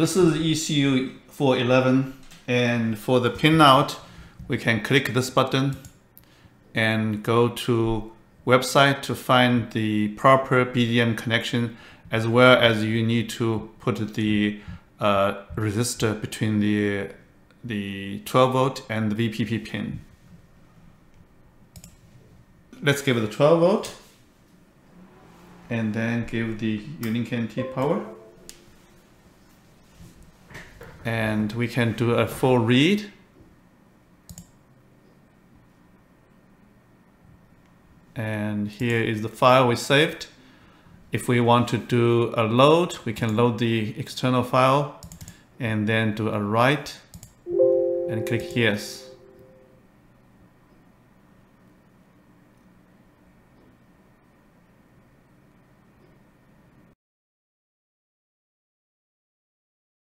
This is ECU 411 and for the pinout we can click this button and go to website to find the proper BDM connection as well as you need to put the uh, resistor between the the 12 volt and the VPP pin. Let's give it the 12 volt and then give the NT power. And we can do a full read. And here is the file we saved. If we want to do a load, we can load the external file and then do a write and click yes.